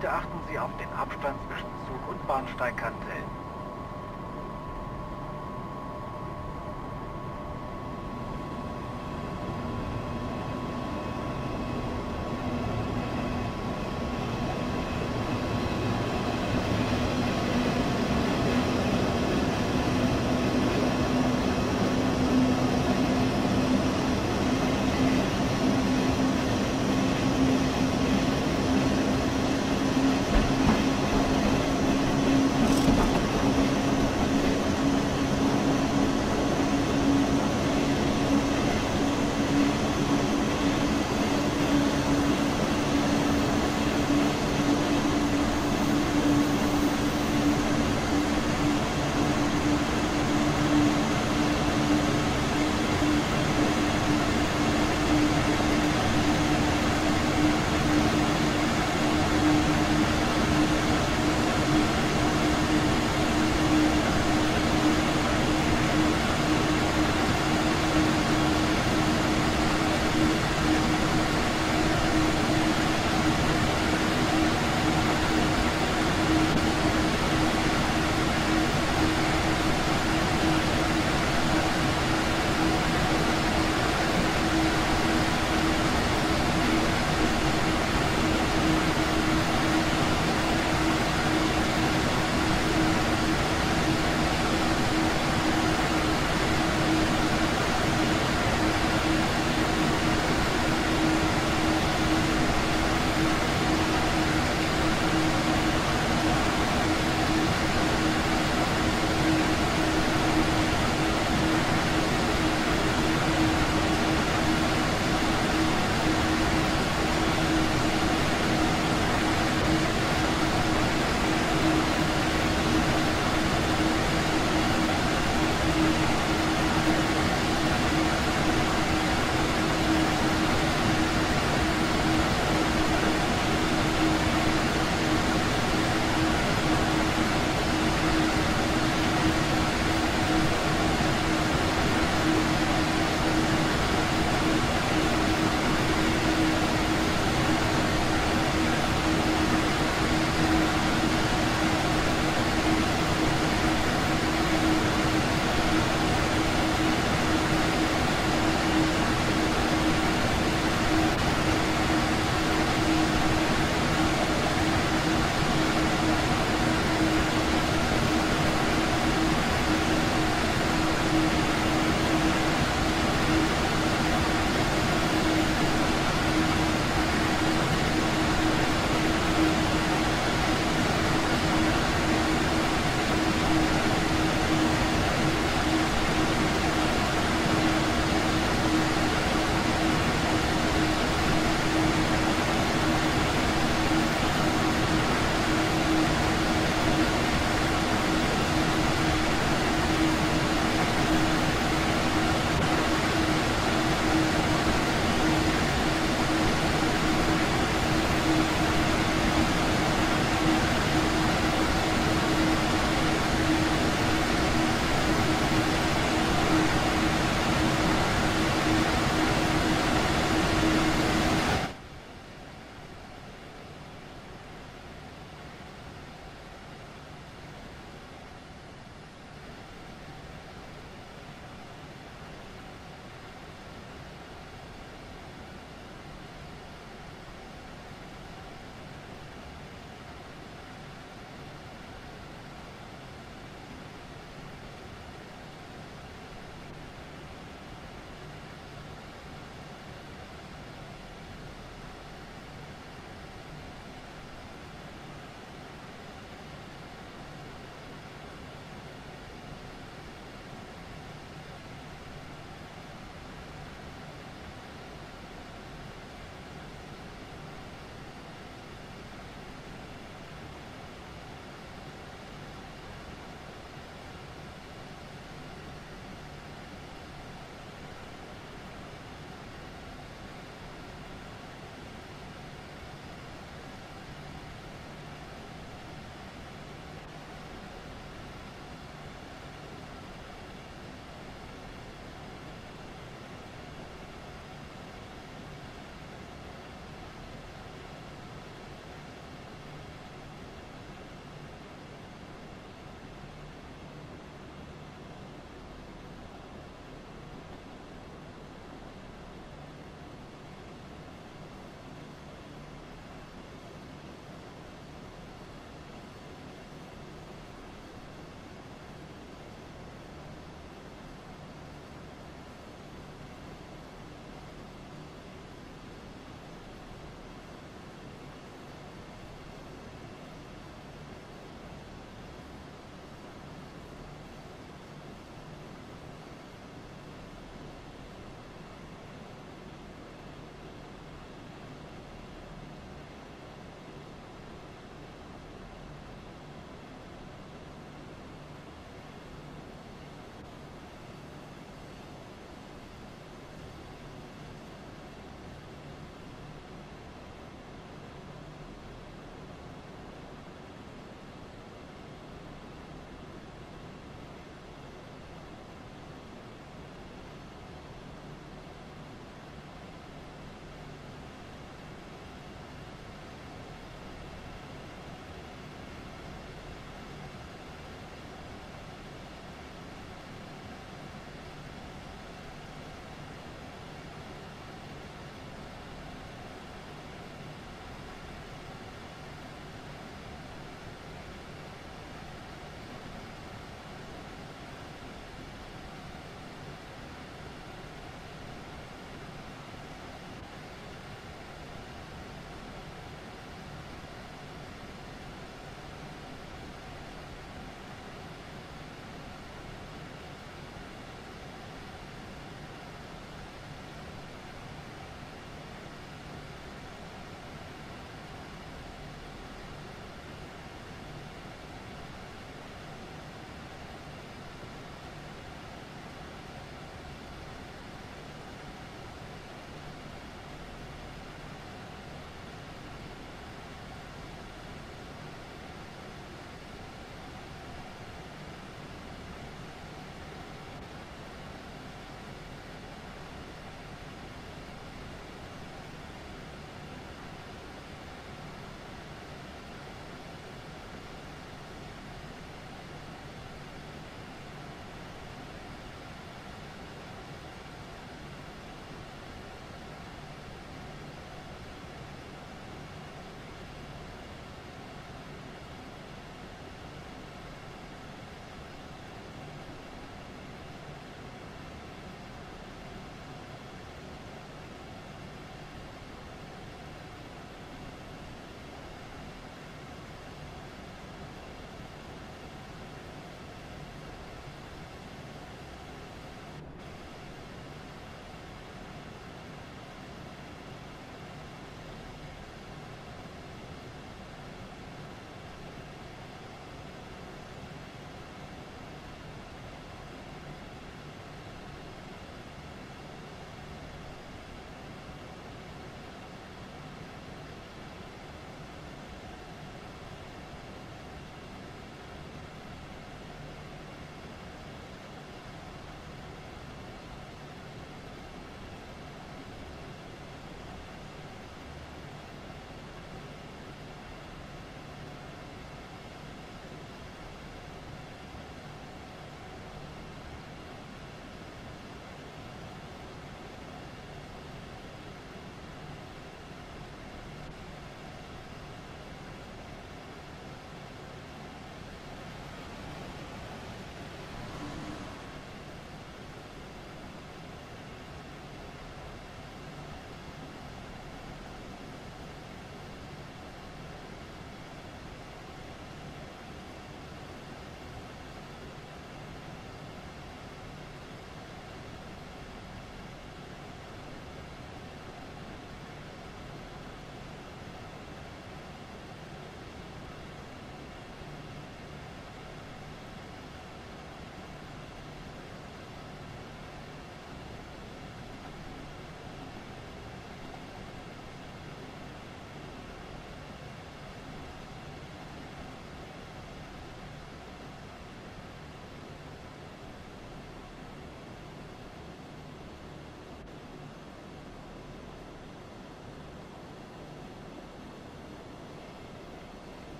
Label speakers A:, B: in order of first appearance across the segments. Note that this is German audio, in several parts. A: Bitte achten Sie auf den Abstand zwischen Zug und Bahnsteigkante.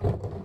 B: Thank you.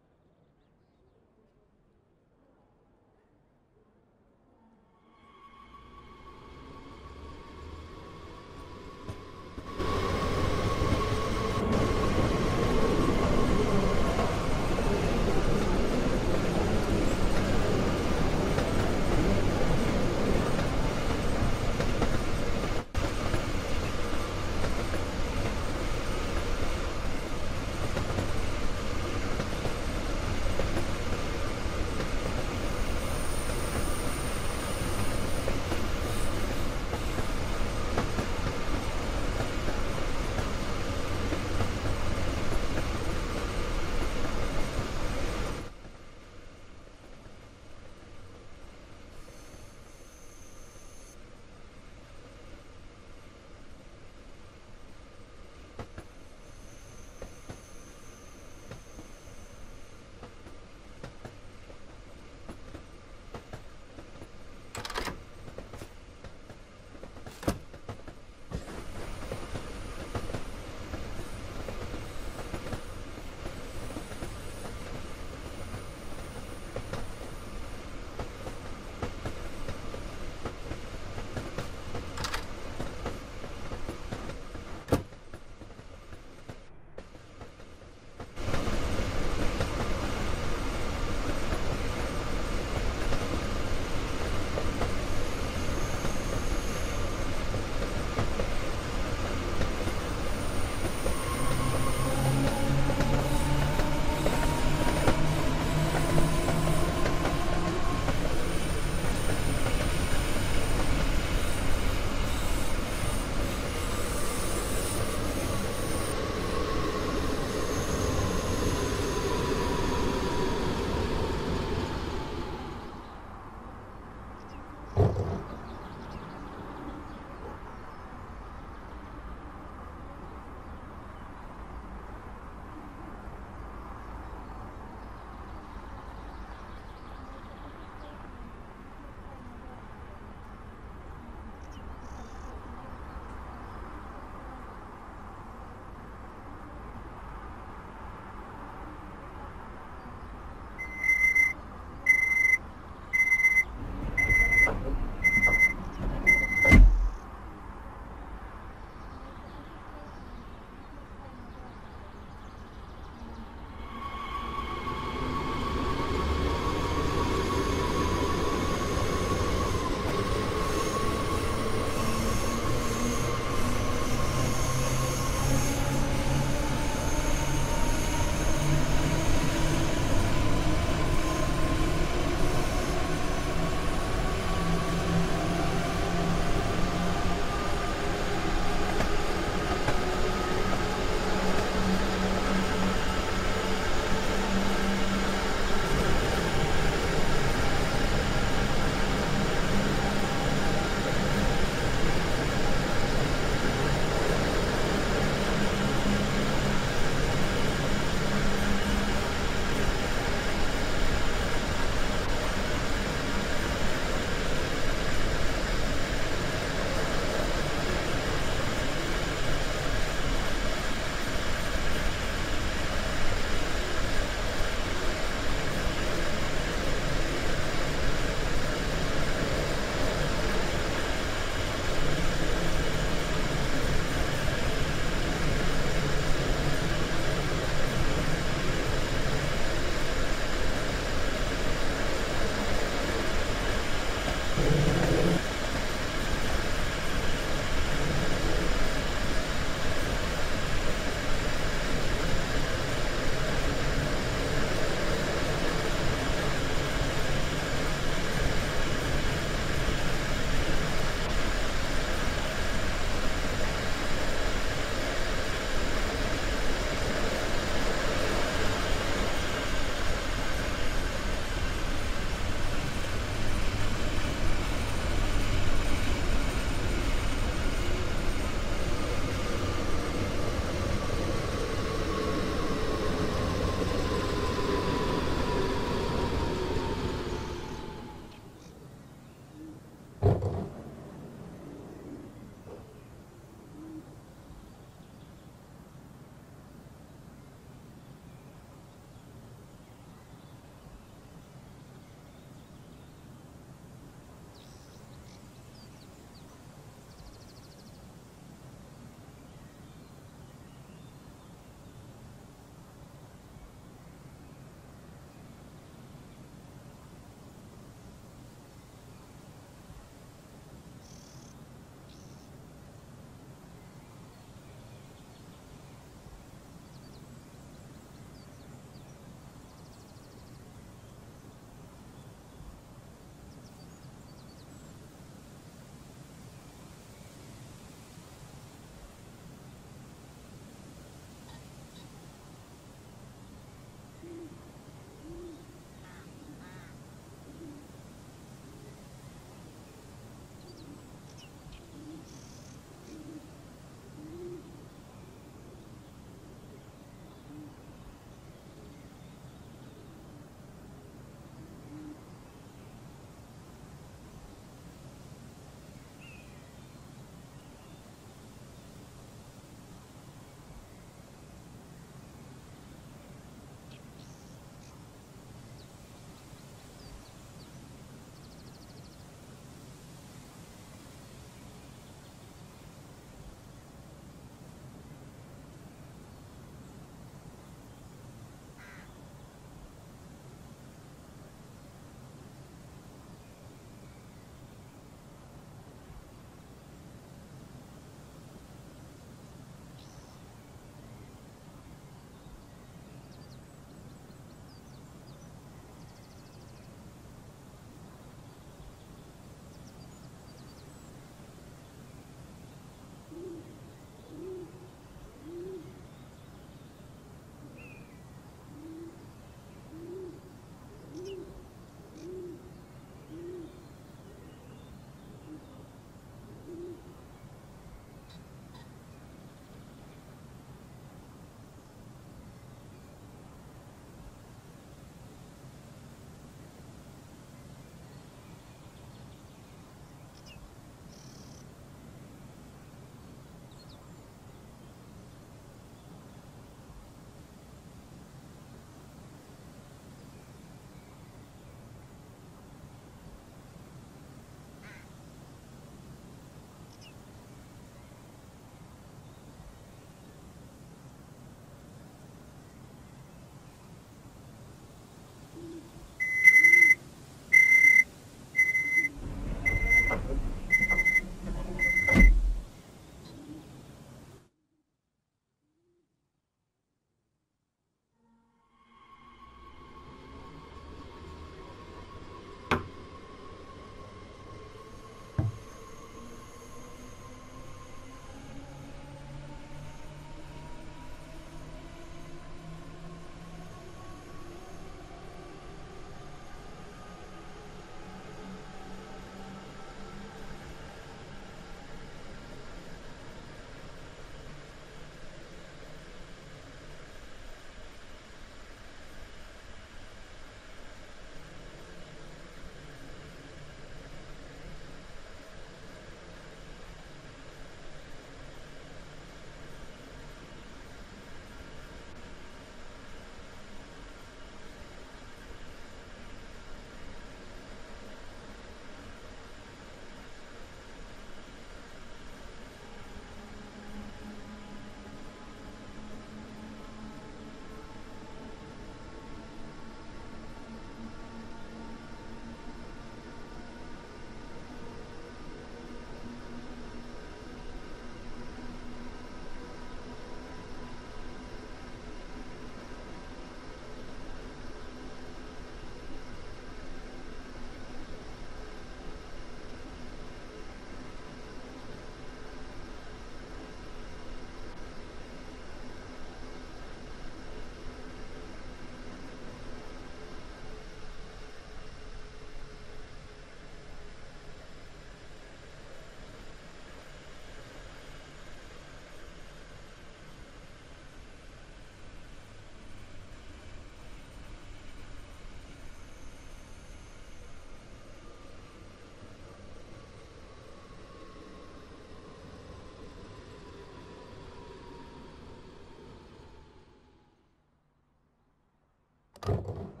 B: Thank you.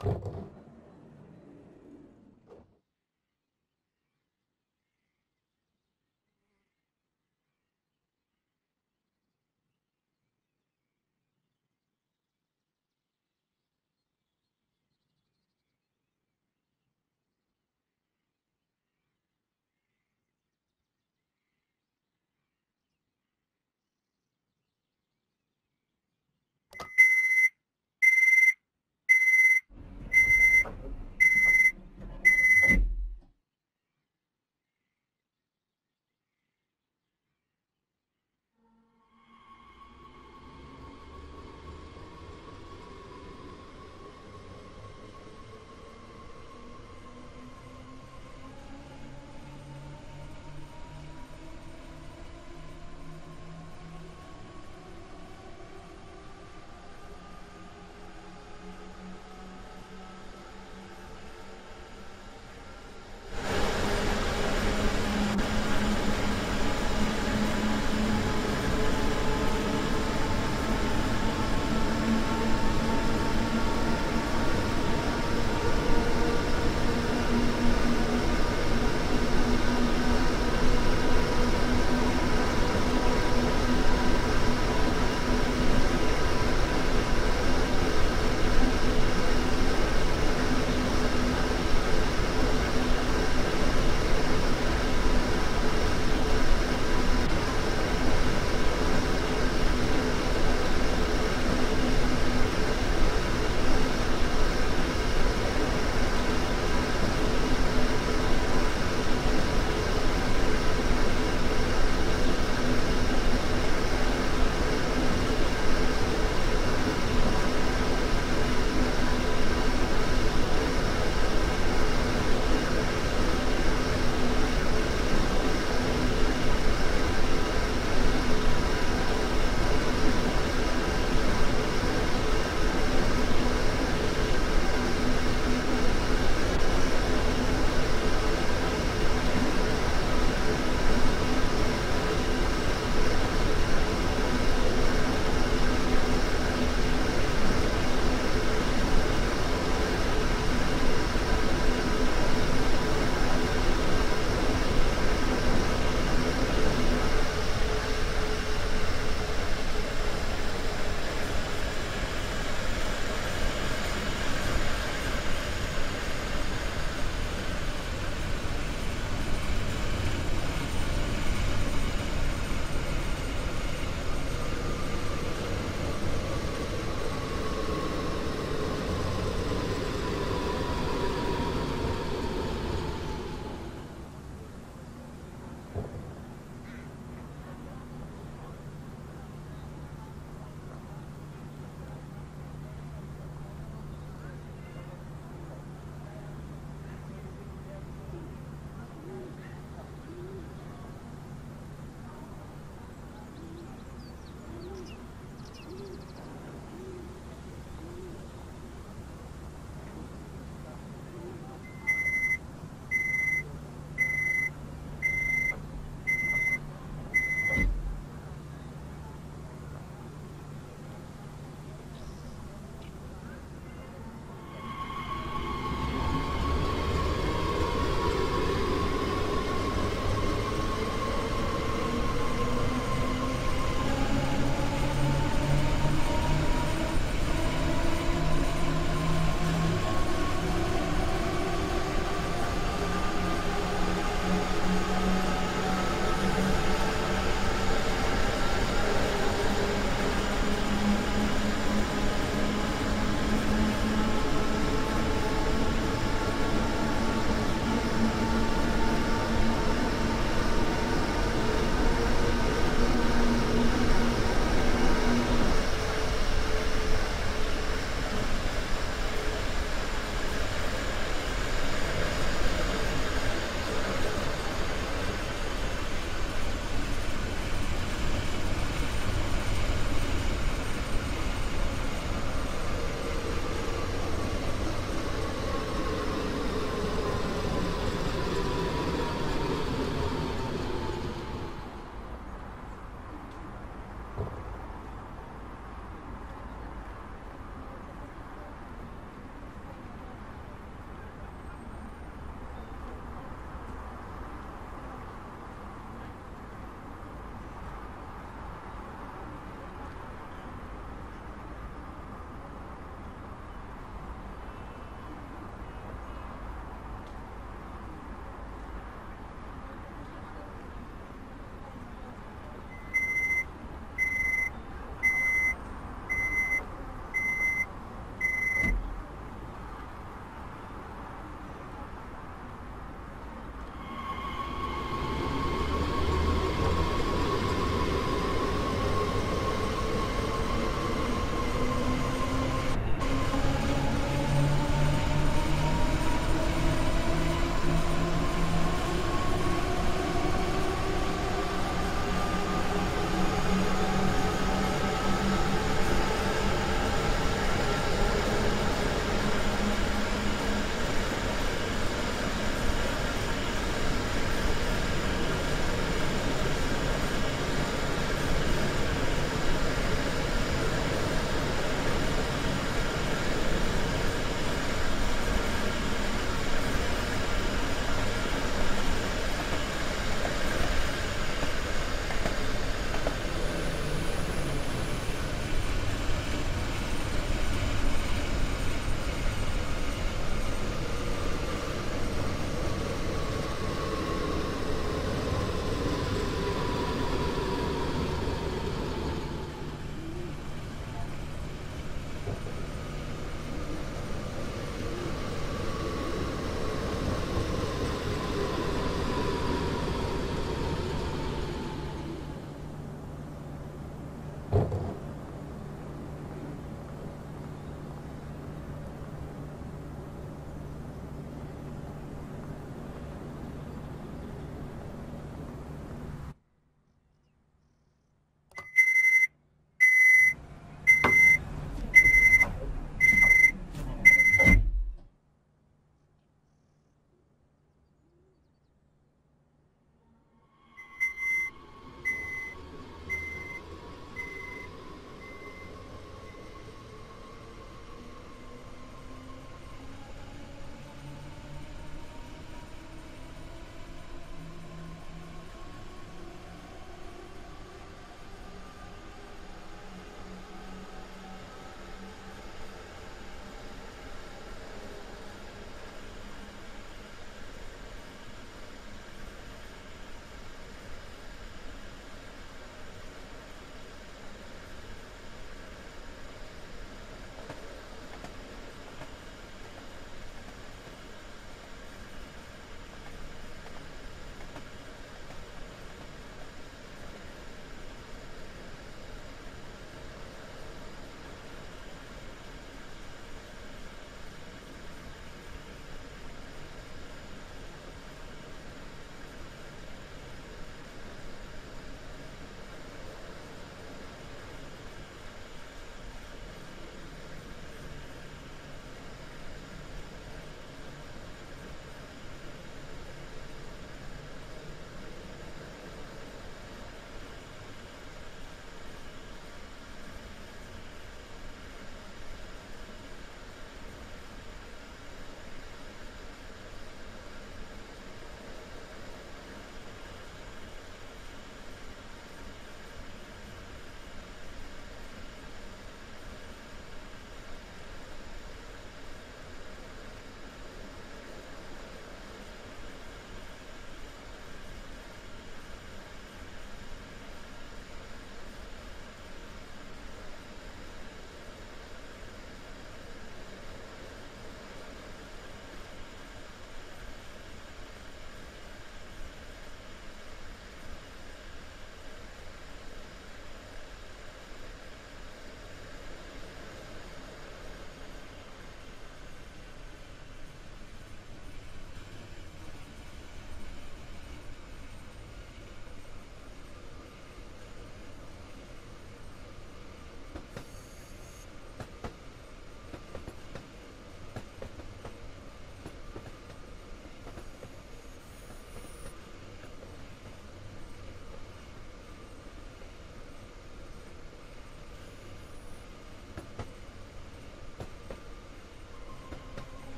B: Thank you